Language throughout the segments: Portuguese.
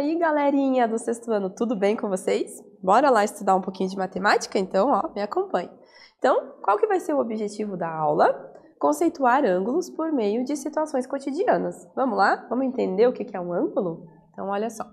aí, galerinha do sexto ano, tudo bem com vocês? Bora lá estudar um pouquinho de matemática? Então, ó, me acompanhe. Então, qual que vai ser o objetivo da aula? Conceituar ângulos por meio de situações cotidianas. Vamos lá? Vamos entender o que é um ângulo? Então, olha só.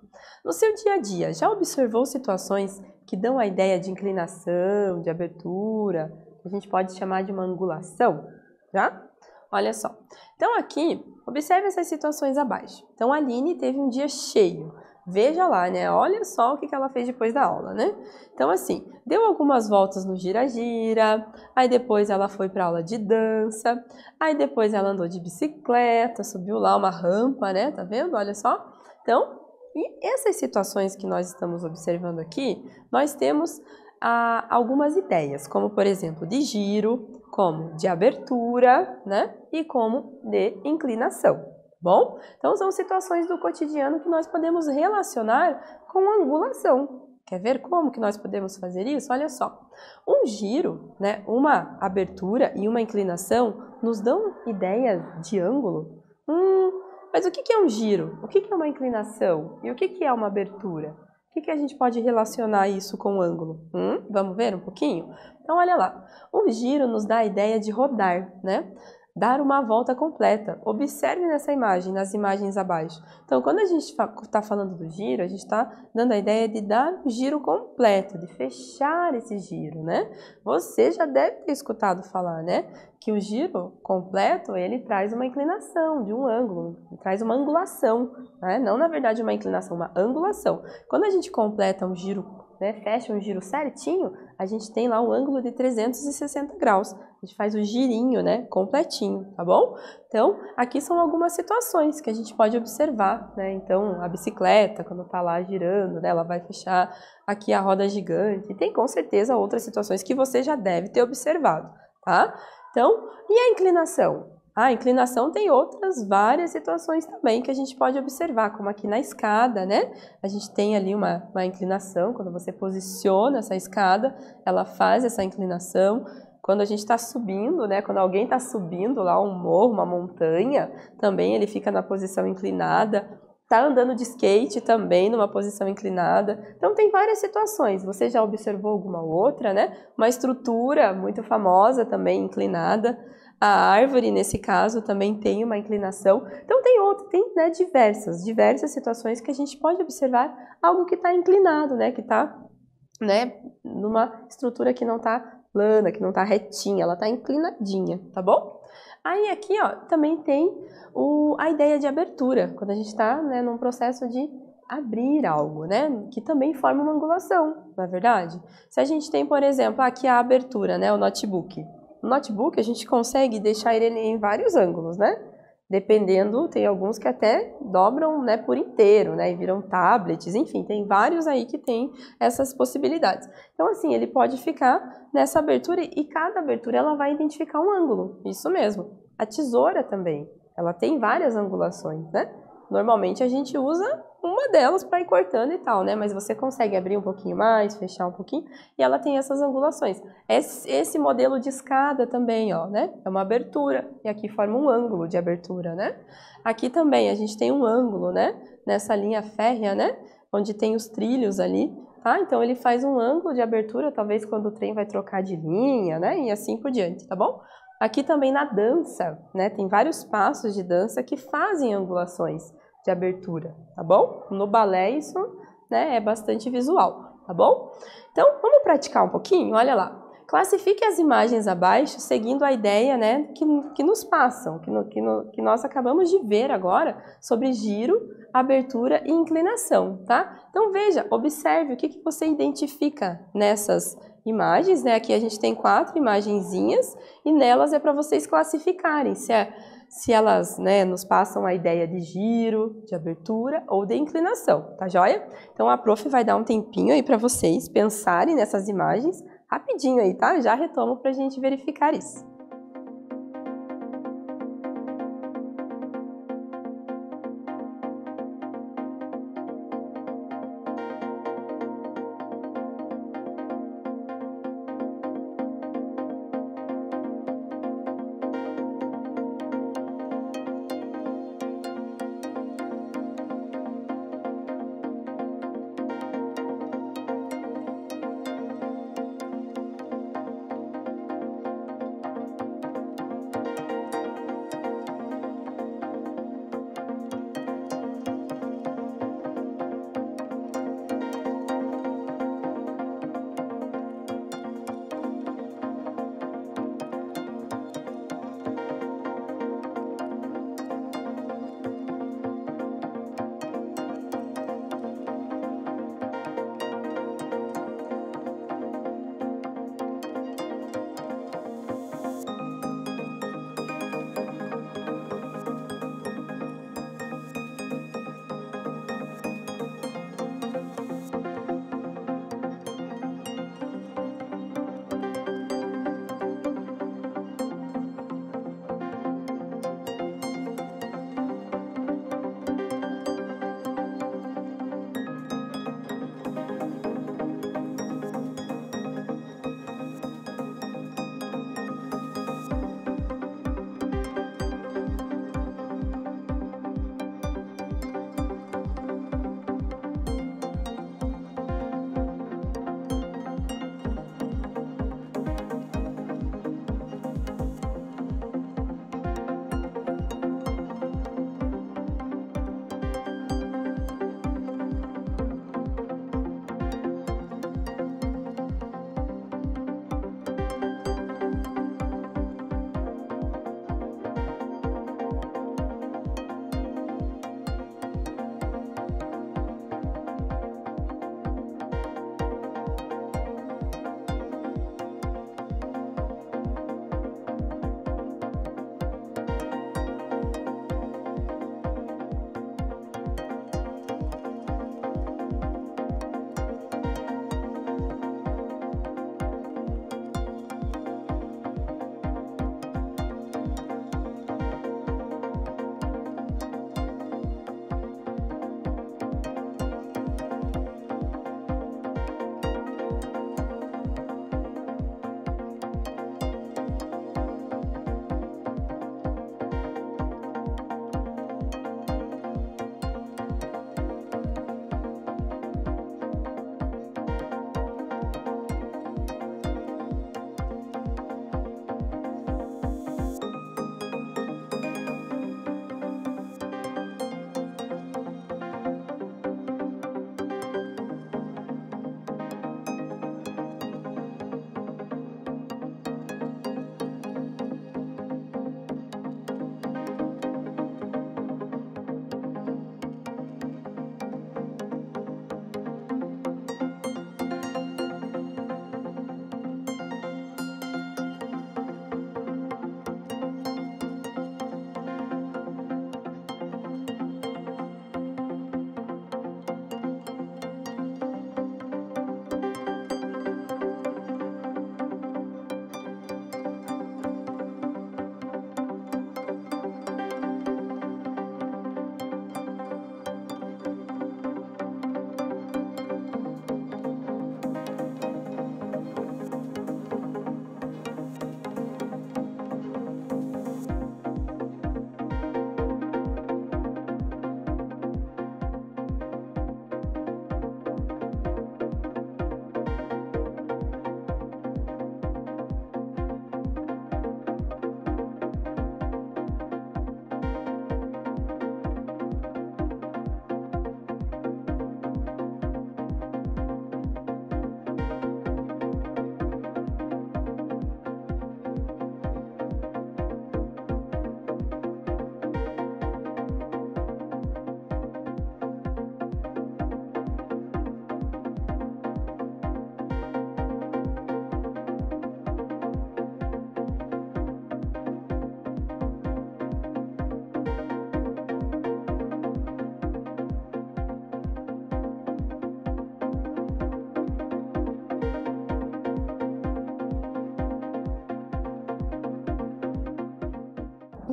No seu dia a dia, já observou situações que dão a ideia de inclinação, de abertura, que a gente pode chamar de uma angulação? Já? Olha só. Então, aqui, observe essas situações abaixo. Então, a Aline teve um dia cheio. Veja lá, né? Olha só o que ela fez depois da aula, né? Então, assim, deu algumas voltas no gira-gira, aí depois ela foi para aula de dança, aí depois ela andou de bicicleta, subiu lá uma rampa, né? Tá vendo? Olha só. Então, e essas situações que nós estamos observando aqui, nós temos ah, algumas ideias, como por exemplo, de giro, como de abertura, né? E como de inclinação. Bom, então são situações do cotidiano que nós podemos relacionar com angulação. Quer ver como que nós podemos fazer isso? Olha só, um giro, né, uma abertura e uma inclinação nos dão ideias de ângulo. Hum, mas o que é um giro? O que é uma inclinação? E o que é uma abertura? que, que a gente pode relacionar isso com o ângulo? Hum? Vamos ver um pouquinho? Então, olha lá. O giro nos dá a ideia de rodar, né? Dar uma volta completa. Observe nessa imagem, nas imagens abaixo. Então, quando a gente está falando do giro, a gente está dando a ideia de dar um giro completo, de fechar esse giro, né? Você já deve ter escutado falar, né? Que o giro completo, ele traz uma inclinação de um ângulo, traz uma angulação, né? Não, na verdade, uma inclinação, uma angulação. Quando a gente completa um giro né, fecha um giro certinho, a gente tem lá um ângulo de 360 graus. A gente faz o girinho, né, completinho, tá bom? Então, aqui são algumas situações que a gente pode observar, né? Então, a bicicleta, quando tá lá girando, né, ela vai fechar aqui a roda gigante. E tem com certeza outras situações que você já deve ter observado, tá? Então, e a inclinação? A inclinação tem outras várias situações também que a gente pode observar, como aqui na escada, né? A gente tem ali uma, uma inclinação, quando você posiciona essa escada, ela faz essa inclinação. Quando a gente está subindo, né? Quando alguém está subindo lá um morro, uma montanha, também ele fica na posição inclinada. Está andando de skate também numa posição inclinada. Então tem várias situações. Você já observou alguma outra, né? Uma estrutura muito famosa também inclinada. A árvore, nesse caso, também tem uma inclinação. Então, tem outro, tem né, diversas, diversas situações que a gente pode observar algo que está inclinado, né, que está né, numa estrutura que não está plana, que não está retinha, ela está inclinadinha, tá bom? Aí aqui, ó, também tem o, a ideia de abertura, quando a gente está né, num processo de abrir algo, né? Que também forma uma angulação, não é verdade? Se a gente tem, por exemplo, aqui a abertura, né? O notebook. No notebook a gente consegue deixar ele em vários ângulos, né? Dependendo, tem alguns que até dobram né, por inteiro, né? E viram tablets, enfim, tem vários aí que tem essas possibilidades. Então, assim, ele pode ficar nessa abertura e cada abertura ela vai identificar um ângulo. Isso mesmo. A tesoura também, ela tem várias angulações, né? Normalmente a gente usa uma delas para ir cortando e tal, né? Mas você consegue abrir um pouquinho mais, fechar um pouquinho, e ela tem essas angulações. Esse, esse modelo de escada também, ó, né? É uma abertura, e aqui forma um ângulo de abertura, né? Aqui também a gente tem um ângulo, né? Nessa linha férrea, né? Onde tem os trilhos ali, tá? Então ele faz um ângulo de abertura, talvez quando o trem vai trocar de linha, né? E assim por diante, tá bom? Aqui também na dança, né? Tem vários passos de dança que fazem angulações de abertura, tá bom? No balé isso né, é bastante visual, tá bom? Então, vamos praticar um pouquinho? Olha lá. Classifique as imagens abaixo seguindo a ideia né, que, que nos passam, que, no, que, no, que nós acabamos de ver agora sobre giro, abertura e inclinação, tá? Então veja, observe o que, que você identifica nessas imagens, né? Aqui a gente tem quatro imagenzinhas e nelas é para vocês classificarem se é se elas né, nos passam a ideia de giro, de abertura ou de inclinação, tá joia? Então a prof vai dar um tempinho aí para vocês pensarem nessas imagens, rapidinho aí, tá? Já retomo para a gente verificar isso.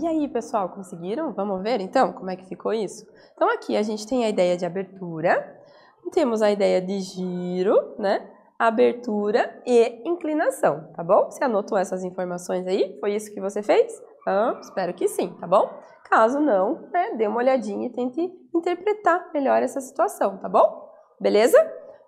E aí, pessoal, conseguiram? Vamos ver então como é que ficou isso? Então aqui a gente tem a ideia de abertura, temos a ideia de giro, né? Abertura e inclinação, tá bom? Você anotou essas informações aí? Foi isso que você fez? Ah, espero que sim, tá bom? Caso não, né, dê uma olhadinha e tente interpretar melhor essa situação, tá bom? Beleza?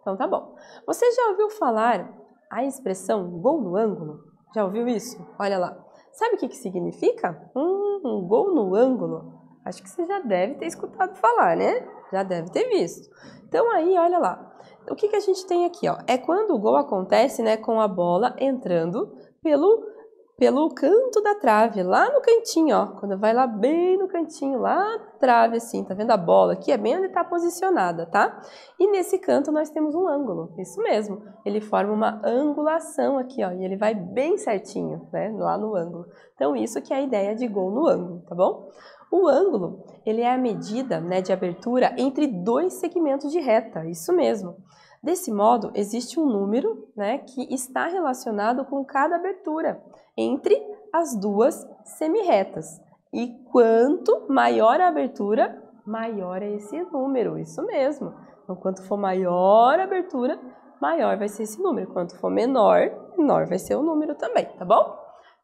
Então tá bom. Você já ouviu falar a expressão gol no ângulo? Já ouviu isso? Olha lá. Sabe o que, que significa? Um gol no ângulo. Acho que você já deve ter escutado falar, né? Já deve ter visto. Então aí, olha lá. O que, que a gente tem aqui? Ó? É quando o gol acontece né, com a bola entrando pelo, pelo canto da trave, lá no cantinho, ó. Quando vai lá bem no cantinho, lá na trave, assim, tá vendo a bola aqui? É bem onde está posicionada, tá? E nesse canto nós temos um ângulo, isso mesmo. Ele forma uma angulação aqui, ó, e ele vai bem certinho, né, lá no ângulo. Então isso que é a ideia de gol no ângulo, tá bom? O ângulo, ele é a medida né, de abertura entre dois segmentos de reta, isso mesmo. Desse modo, existe um número né, que está relacionado com cada abertura entre as duas semirretas. E quanto maior a abertura, maior é esse número, isso mesmo. Então, quanto for maior a abertura, maior vai ser esse número. Quanto for menor, menor vai ser o número também, tá bom?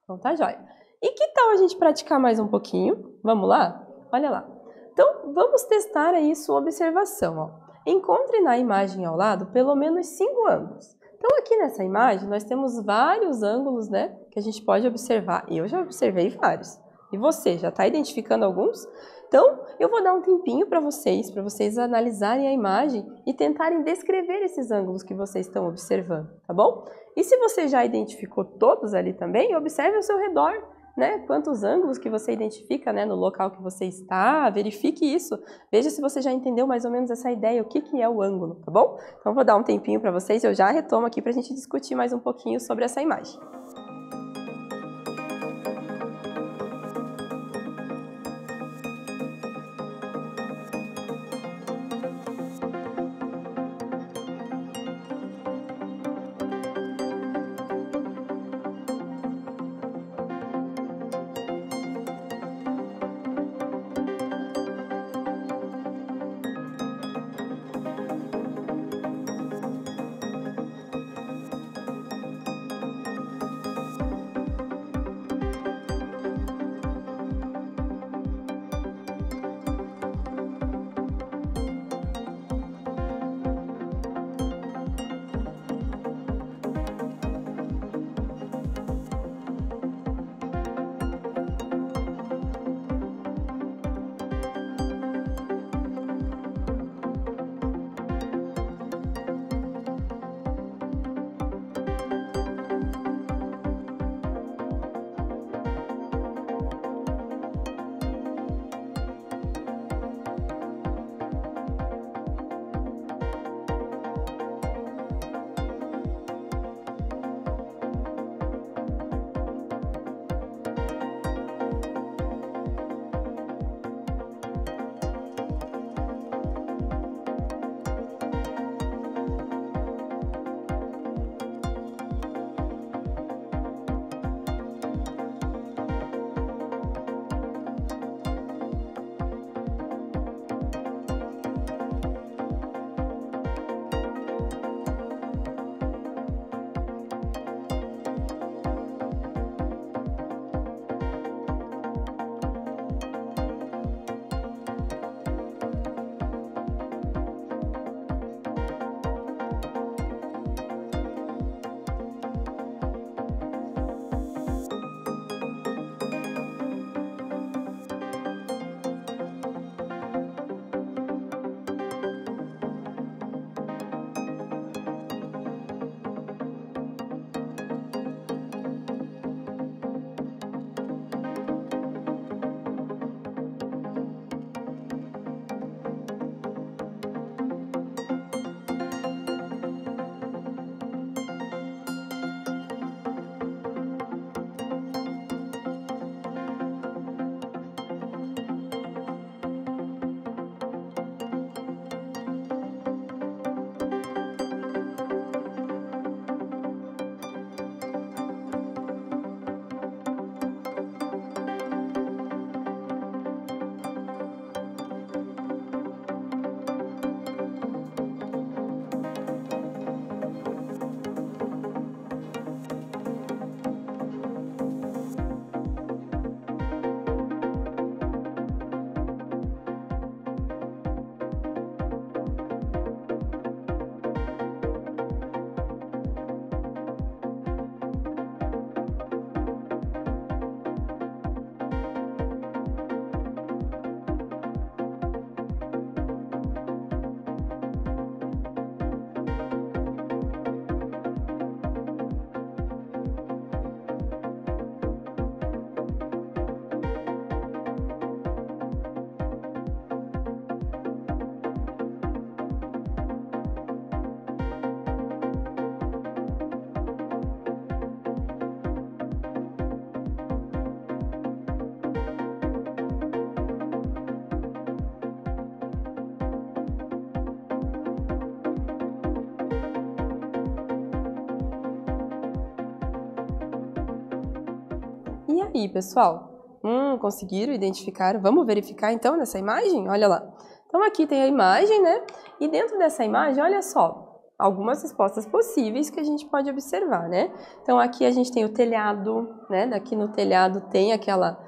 Então tá jóia. E que tal a gente praticar mais um pouquinho? Vamos lá? Olha lá. Então, vamos testar aí sua observação. Ó. Encontre na imagem ao lado pelo menos cinco ângulos. Então, aqui nessa imagem, nós temos vários ângulos né, que a gente pode observar. Eu já observei vários. E você, já está identificando alguns? Então, eu vou dar um tempinho para vocês, para vocês analisarem a imagem e tentarem descrever esses ângulos que vocês estão observando, tá bom? E se você já identificou todos ali também, observe ao seu redor né, quantos ângulos que você identifica né, no local que você está, verifique isso. Veja se você já entendeu mais ou menos essa ideia, o que, que é o ângulo, tá bom? Então vou dar um tempinho para vocês, eu já retomo aqui para a gente discutir mais um pouquinho sobre essa imagem. Aí, pessoal? Hum, conseguiram identificar? Vamos verificar então nessa imagem? Olha lá. Então aqui tem a imagem, né? E dentro dessa imagem, olha só, algumas respostas possíveis que a gente pode observar, né? Então aqui a gente tem o telhado, né? Daqui no telhado tem aquela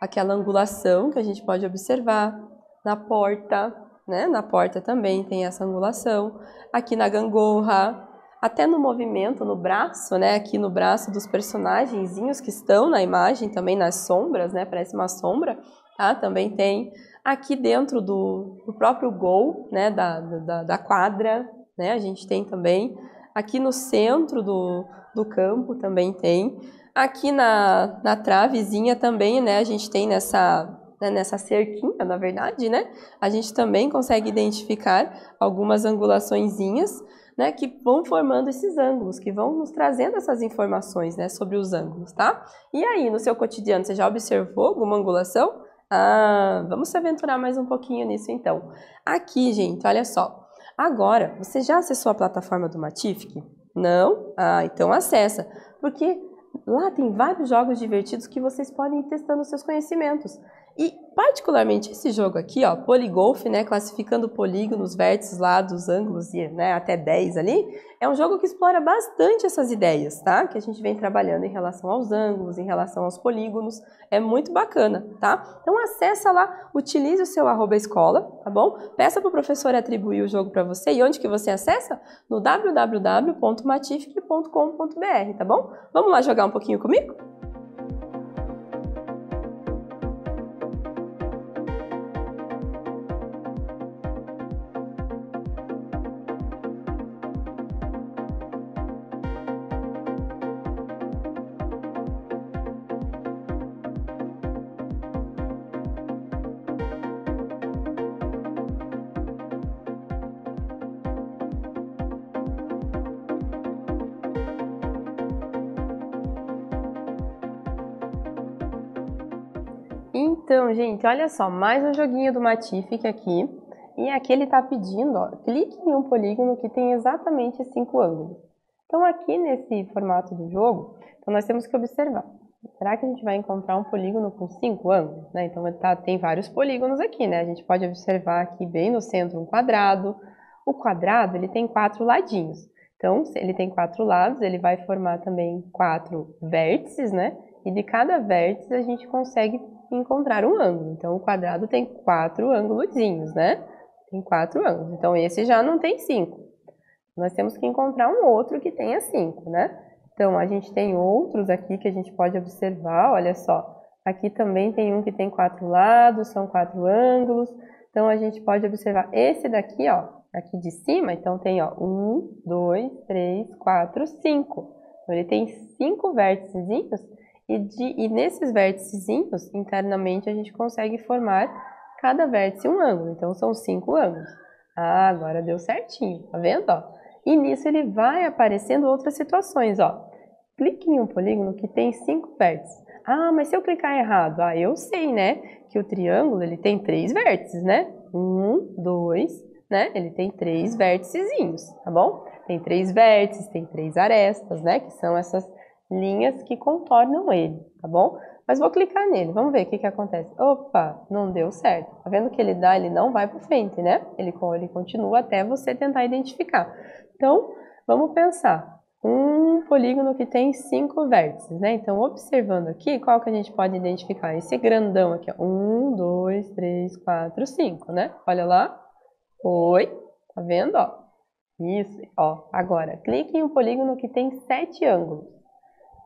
aquela angulação que a gente pode observar na porta, né? Na porta também tem essa angulação. Aqui na gangorra, até no movimento, no braço, né? Aqui no braço dos personagenzinhos que estão na imagem, também nas sombras, né? Parece uma sombra, tá? Também tem aqui dentro do, do próprio gol, né? Da, da, da quadra, né? A gente tem também. Aqui no centro do, do campo também tem. Aqui na, na travezinha também, né? A gente tem nessa, né, nessa cerquinha, na verdade, né? A gente também consegue identificar algumas angulaçõezinhas, né? Que vão formando esses ângulos, que vão nos trazendo essas informações, né? Sobre os ângulos, tá? E aí, no seu cotidiano, você já observou alguma angulação? Ah, vamos se aventurar mais um pouquinho nisso, então. Aqui, gente, olha só. Agora, você já acessou a plataforma do Matific? Não? Ah, então acessa, porque lá tem vários jogos divertidos que vocês podem ir testando seus conhecimentos. E particularmente esse jogo aqui, ó, Polygolf, né, classificando polígonos, vértices, lados, ângulos e né, até 10 ali, é um jogo que explora bastante essas ideias, tá? Que a gente vem trabalhando em relação aos ângulos, em relação aos polígonos, é muito bacana, tá? Então acessa lá, utilize o seu arroba escola, tá bom? Peça para o professor atribuir o jogo para você e onde que você acessa? No www.matific.com.br, tá bom? Vamos lá jogar um pouquinho comigo? Gente, olha só, mais um joguinho do Matific aqui. E aqui ele está pedindo, ó, clique em um polígono que tem exatamente cinco ângulos. Então, aqui nesse formato do jogo, então nós temos que observar. Será que a gente vai encontrar um polígono com cinco ângulos? Né? Então, tá, tem vários polígonos aqui, né? A gente pode observar aqui bem no centro um quadrado. O quadrado, ele tem quatro ladinhos. Então, se ele tem quatro lados, ele vai formar também quatro vértices, né? E de cada vértice a gente consegue encontrar um ângulo. Então, o quadrado tem quatro ângulozinhos, né? Tem quatro ângulos. Então, esse já não tem cinco. Nós temos que encontrar um outro que tenha cinco, né? Então, a gente tem outros aqui que a gente pode observar, olha só. Aqui também tem um que tem quatro lados, são quatro ângulos. Então, a gente pode observar esse daqui, ó, aqui de cima. Então, tem, ó, um, dois, três, quatro, cinco. Então, ele tem cinco vértices e, de, e nesses vértices internamente, a gente consegue formar cada vértice um ângulo. Então, são cinco ângulos. Ah, agora deu certinho, tá vendo? Ó? E nisso ele vai aparecendo outras situações, ó. Clique em um polígono que tem cinco vértices. Ah, mas se eu clicar errado? Ah, eu sei, né? Que o triângulo, ele tem três vértices, né? Um, dois, né? Ele tem três vérticezinhos, tá bom? Tem três vértices, tem três arestas, né? Que são essas linhas que contornam ele, tá bom? Mas vou clicar nele, vamos ver o que, que acontece. Opa, não deu certo. Tá vendo que ele dá, ele não vai para frente, né? Ele, ele continua até você tentar identificar. Então, vamos pensar. Um polígono que tem cinco vértices, né? Então, observando aqui, qual que a gente pode identificar? Esse grandão aqui, ó. Um, dois, três, quatro, cinco, né? Olha lá. Oi, tá vendo, ó? Isso, ó. Agora, clique em um polígono que tem sete ângulos.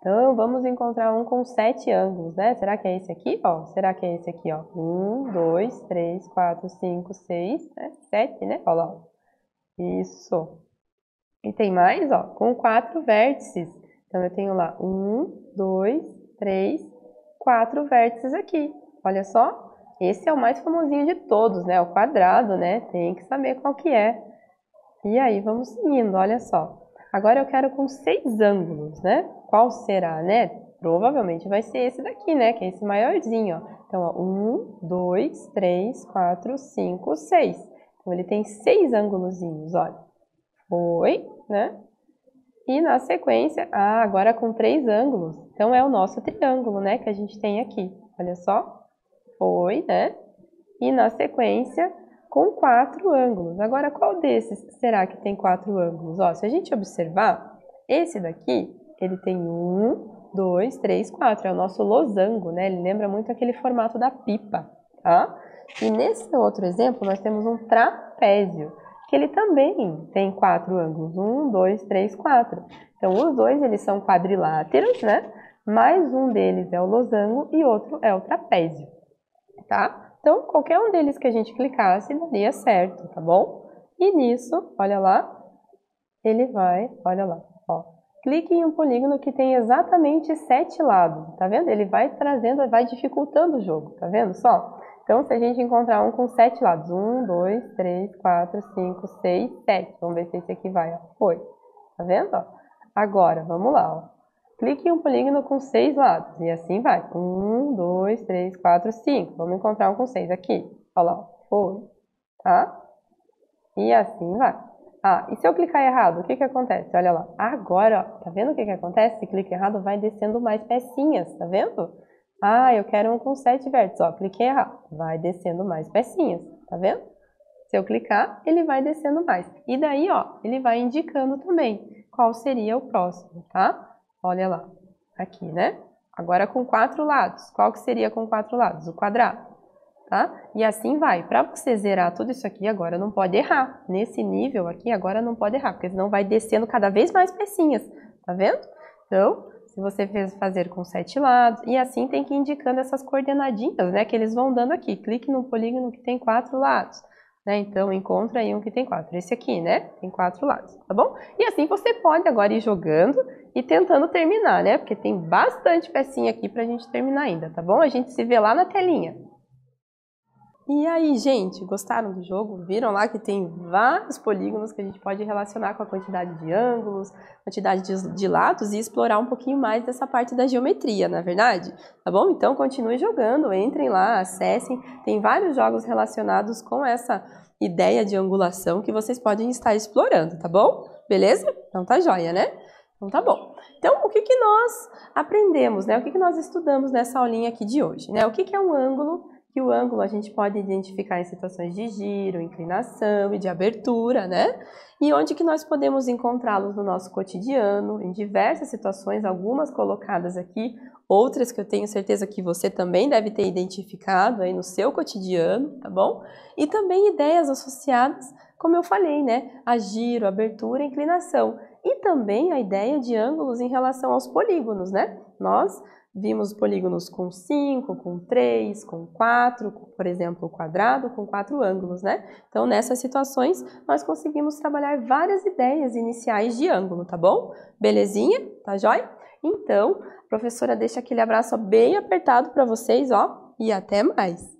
Então, vamos encontrar um com sete ângulos, né? Será que é esse aqui? Ó, será que é esse aqui, ó? Um, dois, três, quatro, cinco, seis, né? sete, né? Olha lá. Isso. E tem mais, ó, com quatro vértices. Então, eu tenho lá um, dois, três, quatro vértices aqui. Olha só. Esse é o mais famosinho de todos, né? O quadrado, né? Tem que saber qual que é. E aí, vamos seguindo, olha só. Agora eu quero com seis ângulos, né? Qual será, né? Provavelmente vai ser esse daqui, né? Que é esse maiorzinho, ó. Então, ó, um, dois, três, quatro, cinco, seis. Então, ele tem seis ângulozinhos, olha. Foi, né? E na sequência, ah, agora com três ângulos. Então é o nosso triângulo, né, que a gente tem aqui. Olha só. Foi, né? E na sequência, com quatro ângulos. Agora, qual desses será que tem quatro ângulos? Ó, se a gente observar, esse daqui, ele tem um, dois, três, quatro. É o nosso losango, né? Ele lembra muito aquele formato da pipa, tá? E nesse outro exemplo, nós temos um trapézio, que ele também tem quatro ângulos. Um, dois, três, quatro. Então, os dois, eles são quadriláteros, né? Mais um deles é o losango e outro é o trapézio, tá? Então, qualquer um deles que a gente clicasse, daria certo, tá bom? E nisso, olha lá, ele vai, olha lá, ó. Clique em um polígono que tem exatamente sete lados, tá vendo? Ele vai trazendo, vai dificultando o jogo, tá vendo só? Então, se a gente encontrar um com sete lados, um, dois, três, quatro, cinco, seis, sete. Vamos ver se esse aqui vai, ó. Foi. Tá vendo? Agora, vamos lá, ó. Clique em um polígono com seis lados. E assim vai. Um, dois, três, quatro, cinco. Vamos encontrar um com seis aqui. Olha lá. Foi. Tá? E assim vai. Ah, e se eu clicar errado, o que que acontece? Olha lá. Agora, ó, tá vendo o que que acontece? Se clica errado, vai descendo mais pecinhas, tá vendo? Ah, eu quero um com sete vértices. Ó, cliquei errado. Vai descendo mais pecinhas, tá vendo? Se eu clicar, ele vai descendo mais. E daí, ó, ele vai indicando também qual seria o próximo, tá? Olha lá, aqui, né? Agora com quatro lados. Qual que seria com quatro lados? O quadrado, tá? E assim vai. Para você zerar tudo isso aqui, agora não pode errar. Nesse nível aqui, agora não pode errar, porque senão vai descendo cada vez mais pecinhas, tá vendo? Então, se você fez fazer com sete lados, e assim tem que ir indicando essas coordenadinhas, né? Que eles vão dando aqui. Clique no polígono que tem quatro lados. Né? Então, encontra aí um que tem quatro. Esse aqui, né? Tem quatro lados, tá bom? E assim você pode agora ir jogando e tentando terminar, né? Porque tem bastante pecinha aqui pra gente terminar ainda, tá bom? A gente se vê lá na telinha. E aí, gente, gostaram do jogo? Viram lá que tem vários polígonos que a gente pode relacionar com a quantidade de ângulos, quantidade de, de lados e explorar um pouquinho mais dessa parte da geometria, na é verdade? Tá bom? Então, continue jogando, entrem lá, acessem. Tem vários jogos relacionados com essa ideia de angulação que vocês podem estar explorando, tá bom? Beleza? Então tá joia, né? Então tá bom. Então, o que, que nós aprendemos, né? O que, que nós estudamos nessa aulinha aqui de hoje, né? O que, que é um ângulo que o ângulo a gente pode identificar em situações de giro, inclinação e de abertura, né? E onde que nós podemos encontrá-los no nosso cotidiano, em diversas situações, algumas colocadas aqui, outras que eu tenho certeza que você também deve ter identificado aí no seu cotidiano, tá bom? E também ideias associadas, como eu falei, né? A giro, abertura inclinação. E também a ideia de ângulos em relação aos polígonos, né? Nós Vimos polígonos com 5, com 3, com 4, por exemplo, quadrado com quatro ângulos, né? Então, nessas situações, nós conseguimos trabalhar várias ideias iniciais de ângulo, tá bom? Belezinha? Tá jóia? Então, professora deixa aquele abraço bem apertado para vocês, ó, e até mais!